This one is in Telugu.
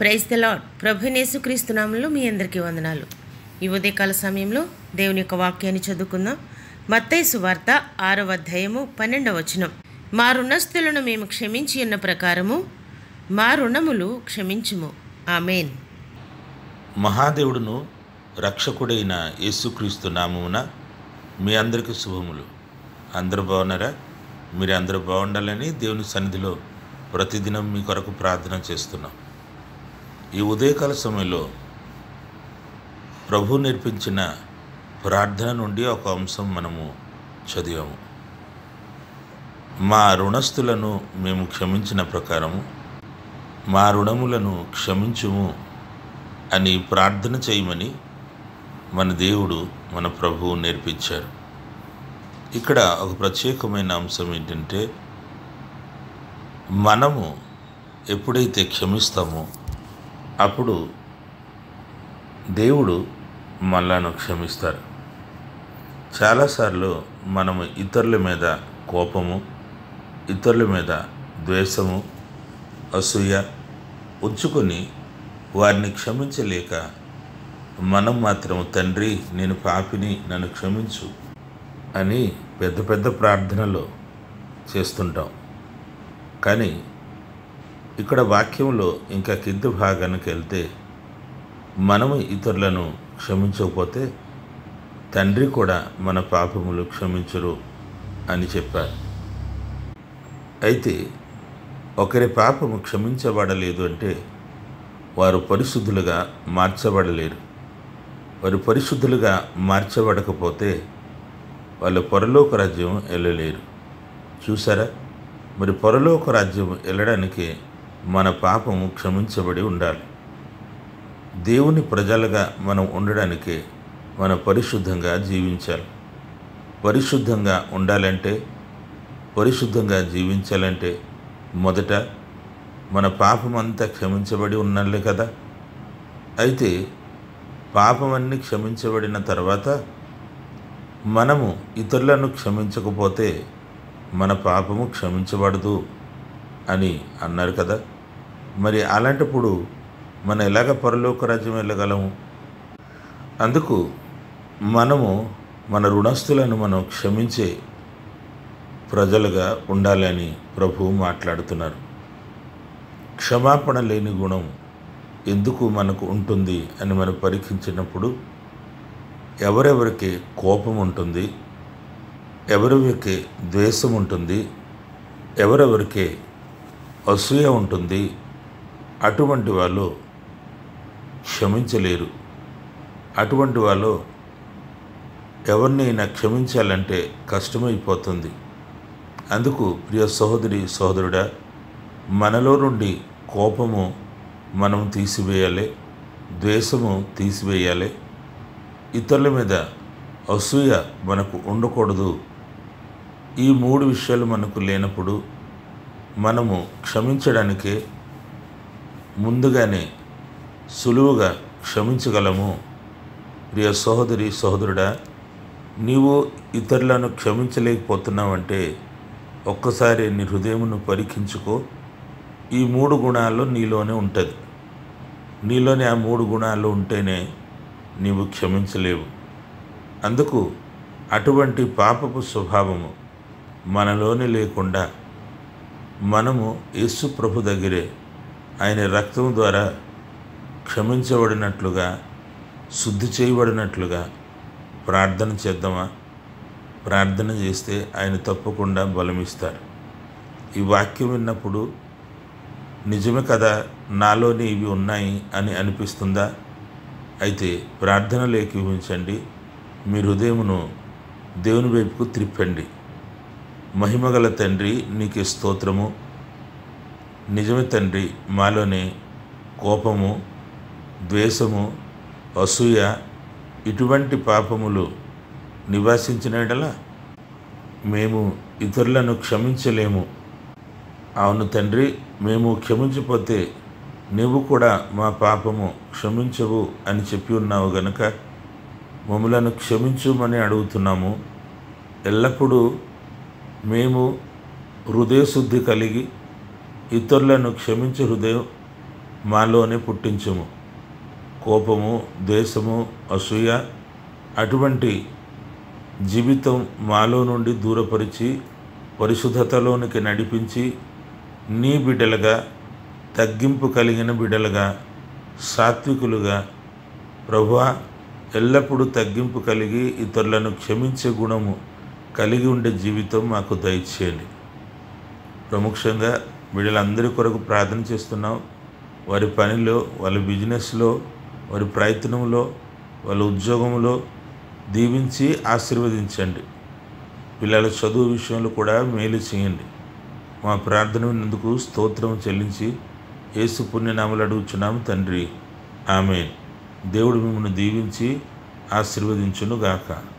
ప్రైజ్ ద లాడ్ ప్రభునేసు క్రీస్తునామంలో మీ అందరికీ వందనాలు. ఈ ఉదయకాల సమయంలో దేవుని యొక్క వాక్యాన్ని చదువుకుందాం. మత్తైసు వార్త ఆరవ అధ్యాయము పన్నెండవ వచనం. మా రుణస్థులను మేము క్షమించి ఉన్న ప్రకారము మా రుణములు క్షమించుము. ఆమెన్. మహాదేవుడును రక్షకుడైన యేసుక్రీస్తు నామమున మీ అందరికీ శుభములు. అందరూ బాగున్నారా? మీరు అందరూ బాగుండాలని దేవుని సన్నిధిలో ప్రతిదినం మీ కొరకు ప్రార్థన చేస్తున్నాం. ఈ ఉదయకాల సమయంలో ప్రభు నేర్పించిన ప్రార్థన నుండి ఒక అంశం మనము చదివాము. మా రుణస్థులను మేము క్షమించిన ప్రకారము మా రుణములను క్షమించుము అని ప్రార్థన చేయమని మన దేవుడు మన ప్రభువు నేర్పించారు. ఇక్కడ ఒక ప్రత్యేకమైన అంశం ఏంటంటే మనము ఎప్పుడైతే క్షమిస్తామో అప్పుడు దేవుడు మనలను క్షమిస్తారు. చాలాసార్లు మనము ఇతరుల మీద కోపము ఇతరుల మీద ద్వేషము అసూయ ఉంచుకొని వారిని క్షమించలేక మనం మాత్రం తండ్రి నేను పాపిని నన్ను క్షమించు అని పెద్ద పెద్ద ప్రార్థనలు చేస్తుంటాం. కానీ ఇక్కడ వాక్యంలో ఇంకా కింది భాగానికి వెళ్తే మనము ఇతరులను క్షమించకపోతే తండ్రి కూడా మన పాపములు క్షమించరు అని చెప్పారు. అయితే ఒకరి పాపము క్షమించబడలేదు అంటే వారు పరిశుద్ధులుగా మార్చబడలేరు. వారు పరిశుద్ధులుగా మార్చబడకపోతే వాళ్ళు పొరలోక రాజ్యం వెళ్ళలేరు. చూసారా? మరి పొరలోక రాజ్యం వెళ్ళడానికి మన పాపము క్షమించబడి ఉండాలి. దేవుని ప్రజలుగా మనం ఉండడానికి మన పరిశుద్ధంగా జీవించాలి. పరిశుద్ధంగా ఉండాలంటే పరిశుద్ధంగా జీవించాలంటే మొదట మన పాపం అంతా క్షమించబడి ఉన్నలే కదా? అయితే పాపమన్నీ క్షమించబడిన తర్వాత మనము ఇతరులను క్షమించకపోతే మన పాపము క్షమించబడదు అని అన్నారు కదా? మరి అలాంటప్పుడు మనం ఎలాగ పరలోక రాజ్యం వెళ్ళగలము? అందుకు మనము మన రుణస్థులను మనం క్షమించే ప్రజలుగా ఉండాలని ప్రభువు మాట్లాడుతున్నారు. క్షమాపణ లేని గుణం ఎందుకు మనకు ఉంటుంది అని మనం పరీక్షించినప్పుడు ఎవరెవరికి కోపం ఉంటుంది ఎవరెవరికి ద్వేషం ఉంటుంది ఎవరెవరికి అసూయ ఉంటుంది అటువంటి వాళ్ళు క్షమించలేరు. అటువంటి వాళ్ళు ఎవరినైనా క్షమించాలంటే కష్టమైపోతుంది. అందుకు ప్రియ సహోదరి సహోదరుడా మనలో నుండి కోపము మనం తీసివేయాలి ద్వేషము తీసివేయాలి. ఇతరుల మీద అసూయ మనకు ఉండకూడదు. ఈ మూడు విషయాలు మనకు లేనప్పుడు మనము క్షమించడానికే ముందుగానే సులువుగా క్షమించగలము. ప్రియ సహోదరి సహోదరుడా నీవు ఇతరులను క్షమించలేకపోతున్నావంటే ఒక్కసారి నీ హృదయమును పరీక్షించుకో. ఈ మూడు గుణాలు నీలోనే ఉంటుంది. నీలోనే ఆ మూడు గుణాలు ఉంటేనే నీవు క్షమించలేవు. అందుకు అటువంటి పాపపు స్వభావము మనలోనే లేకుండా మనము యేసు ప్రభు దగ్గరే ఆయన రక్తం ద్వారా క్షమించబడినట్లుగా శుద్ధి చేయబడినట్లుగా ప్రార్థన చేద్దామా? ప్రార్థన చేస్తే ఆయన తప్పకుండా బలమిస్తారు. ఈ వాక్యం విన్నప్పుడు నిజమే కదా నాలోనే ఇవి ఉన్నాయి అని అనిపిస్తుందా? అయితే ప్రార్థన లేఖించండి మీ హృదయమును దేవుని వైపుకు త్రిప్పండి. మహిమగల తండ్రి నీకే స్తోత్రము. నిజమే తండ్రి మాలోని కోపము ద్వేషము అసూయ ఇటువంటి పాపములు నివాసించినడలా మేము ఇతరులను క్షమించలేము. అవును తండ్రి మేము క్షమించిపోతే నీవు కూడా మా పాపము క్షమించవు అని చెప్పి ఉన్నావు గనుక మమ్మలను క్షమించుమని అడుగుతున్నాము. ఎల్లప్పుడూ మేము హృదయశుద్ధి కలిగి ఇతరులను క్షమించే హృదయం మాలోనే పుట్టించము. కోపము ద్వేషము అసూయ అటువంటి జీవితం మాలో నుండి దూరపరిచి పరిశుద్ధతలోనికి నడిపించి నీ బిడ్డలుగా తగ్గింపు కలిగిన బిడ్డలుగా సాత్వికులుగా ప్రభువా ఎల్లప్పుడూ తగ్గింపు కలిగి ఇతరులను క్షమించే గుణము కలిగి ఉండే జీవితం మాకు దయచేయండి. ప్రముఖంగా వీళ్ళందరి కొరకు ప్రార్థన చేస్తున్నాం. వారి పనిలో వాళ్ళ బిజినెస్లో వారి ప్రయత్నంలో వాళ్ళ ఉద్యోగంలో దీవించి ఆశీర్వదించండి. పిల్లల చదువు విషయంలో కూడా మేలు చేయండి. మా ప్రార్థన విన్నందుకు స్తోత్రం చెల్లించి యేసు పుణ్యనామలు అడుగుచున్నాము తండ్రి. ఆమె దేవుడు మిమ్మల్ని దీవించి ఆశీర్వదించునుగాక. గాక